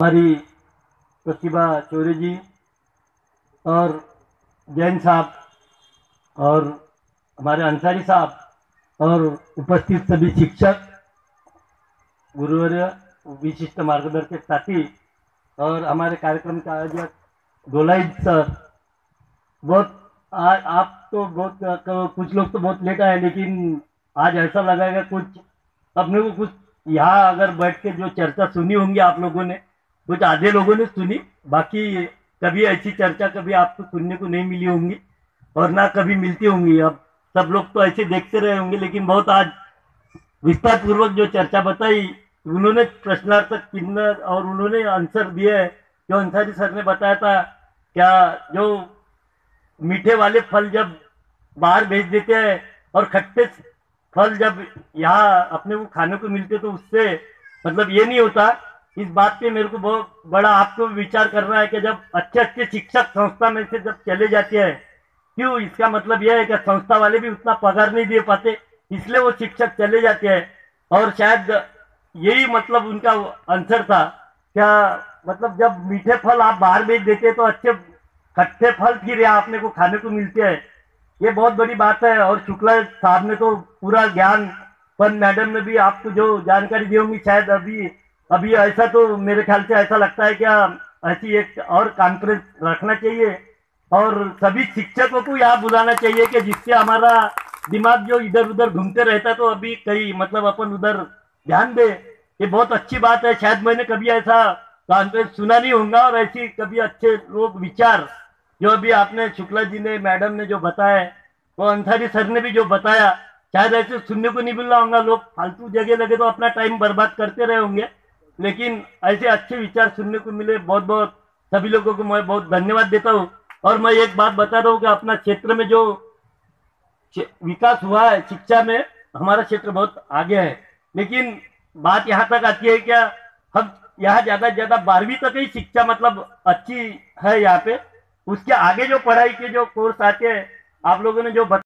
हमारी प्रतिभा चौरे जी और जैन साहब और हमारे अंसारी साहब और उपस्थित सभी शिक्षक गुरुवर्य विशिष्ट मार्गदर्शक साथी और हमारे कार्यक्रम के आयोजक गोलाई सर। बहुत आ, आप तो बहुत कुछ लोग तो बहुत लेट आए लेकिन आज ऐसा लगेगा कुछ अपने को कुछ यहाँ अगर बैठ के जो चर्चा सुनी होंगी आप लोगों ने कुछ आधे लोगों ने सुनी, बाकी कभी ऐसी चर्चा कभी आपको सुनने को नहीं मिली होंगी और ना कभी मिलती होंगी। अब सब लोग तो ऐसे देखते रहे होंगे, लेकिन बहुत आज विस्तार पूर्वक जो चर्चा बताई, उन्होंने प्रश्नार्थक चिन्ह और उन्होंने आंसर दिए है। जो अंसारी सर ने बताया था, क्या जो मीठे वाले फल जब बाहर भेज देते हैं और खट्टे फल जब यहाँ अपने को खाने को मिलते तो उससे मतलब ये नहीं होता इस बात पे मेरे को बहुत बड़ा आपको विचार करना है कि जब अच्छे अच्छे शिक्षक संस्था में से जब चले जाते हैं, क्यों इसका मतलब यह है कि संस्था वाले भी उतना पगार नहीं दे पाते, इसलिए वो शिक्षक चले जाते हैं। और शायद यही मतलब उनका आंसर था, क्या मतलब जब मीठे फल आप बाहर भेज देते तो अच्छे खट्टे फल फिर आपने को खाने को मिलते हैं। ये बहुत बड़ी बात है और शुक्ला साहब ने तो पूरा ज्ञान, पर मैडम ने भी आपको जो जानकारी दी होंगी, शायद अभी अभी ऐसा तो मेरे ख्याल से ऐसा लगता है क्या ऐसी एक और कॉन्फ्रेंस रखना चाहिए और सभी शिक्षकों को यहाँ बुलाना चाहिए कि जिससे हमारा दिमाग जो इधर उधर घूमते रहता है तो अभी कहीं मतलब अपन उधर ध्यान दे। ये बहुत अच्छी बात है, शायद मैंने कभी ऐसा कॉन्फ्रेंस सुना नहीं होगा और ऐसी कभी अच्छे लोग विचार जो अभी आपने शुक्ला जी ने, मैडम ने जो बताया, वो अंसारी सर ने भी जो बताया, शायद ऐसे सुनने को नहीं मिल रहा होगा। लोग फालतू जगह लगे तो अपना टाइम बर्बाद करते रहे होंगे। लेकिन ऐसे अच्छे विचार सुनने को मिले बहुत बहुत सभी लोगों को मैं बहुत धन्यवाद देता हूँ। और मैं एक बात बता रहा हूँ कि अपना क्षेत्र में जो विकास हुआ है, शिक्षा में, हमारा क्षेत्र बहुत आगे है। लेकिन बात यहाँ तक आती है क्या, हम यहाँ ज़्यादा से ज़्यादा बारहवीं तक ही शिक्षा मतलब अच्छी है यहाँ पे। उसके आगे जो पढ़ाई के जो कोर्स आते हैं, आप लोगों ने जो